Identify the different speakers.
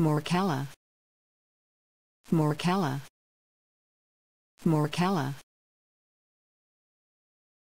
Speaker 1: Morkella Morkella Morkella